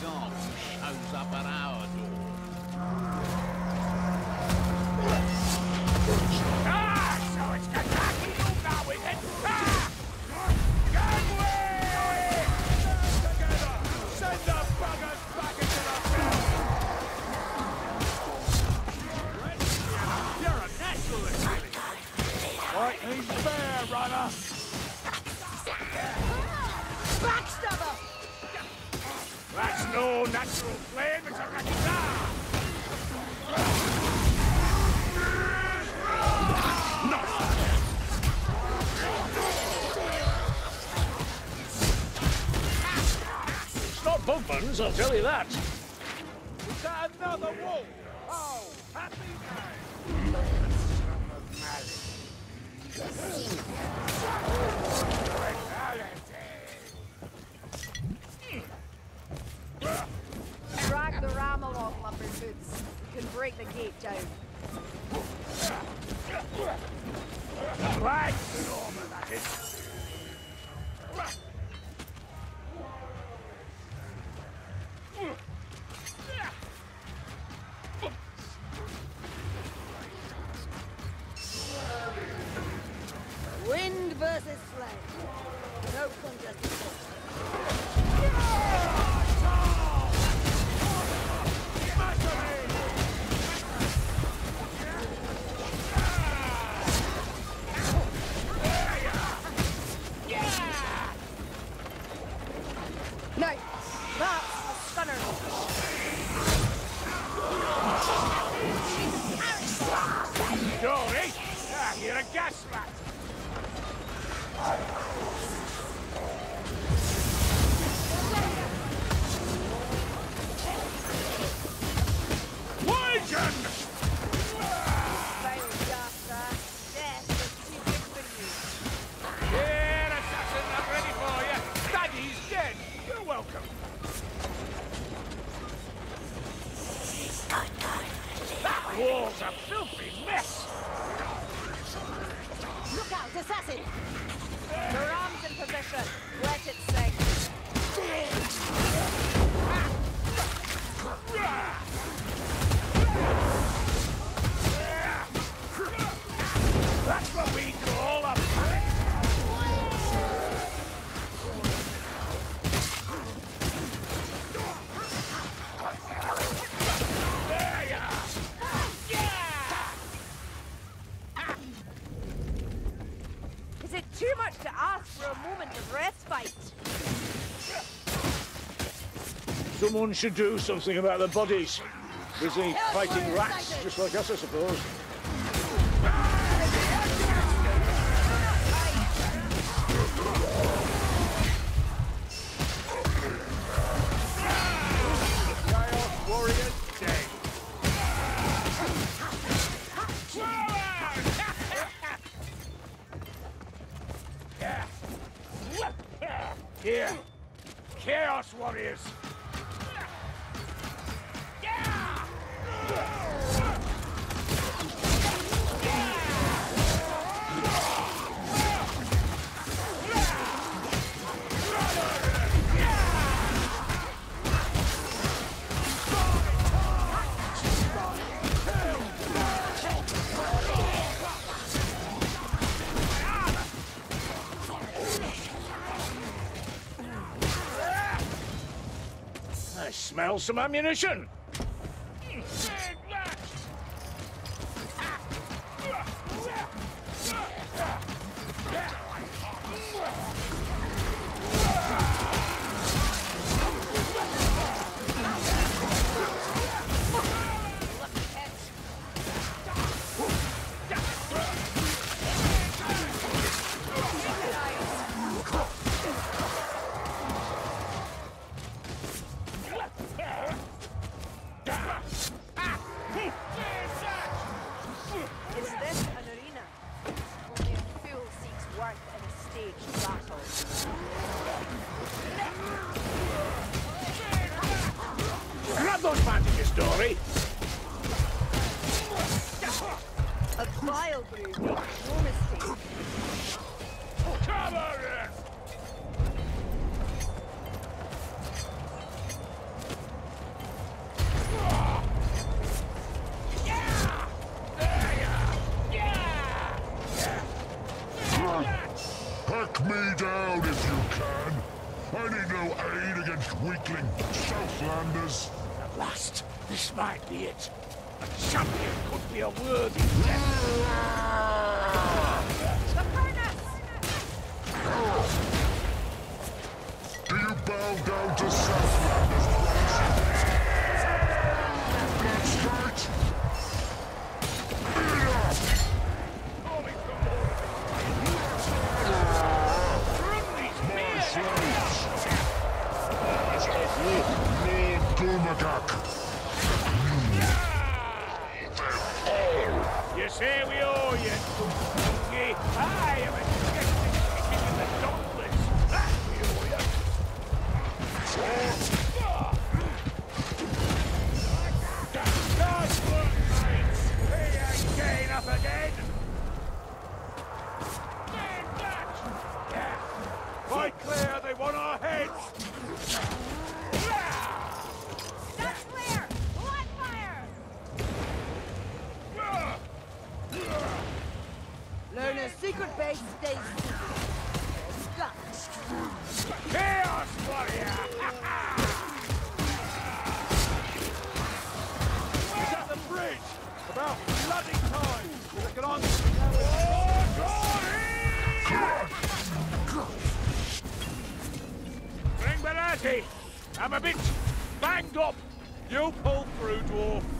Guigon shows up at our door. Ah, so it's Kentucky you now, is it? Ah! Gangway! Together! Send the buggers back into the field! You're a naturalist, really. Fight fair, runner! Backstabber! No natural flame, it's a rakita! It's not Bugman's, I'll tell you that. Is that another wolf? Wind versus flame. You're to ask for a moment of respite? Someone should do something about the bodies. Busy fighting rats, just like us, I suppose. Here, smell some ammunition. story. A trial, brew your mistake. Cover it! Hack me down if you can. I need no aid against weakling Southlanders. At last this might be it. A champion could be a worthy death. Furnace! Do you bow down to Southlanders, Bloodstrike? Enough! Lerner's secret base stays. Got Chaos warrior! He's at the bridge! About bloody time! Look at on! Bring Berati! I'm a bit banged up! You pull through, dwarf!